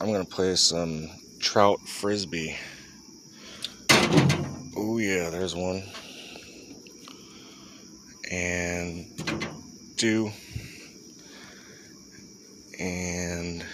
I'm gonna play some trout frisbee. Oh yeah, there's one. And two. And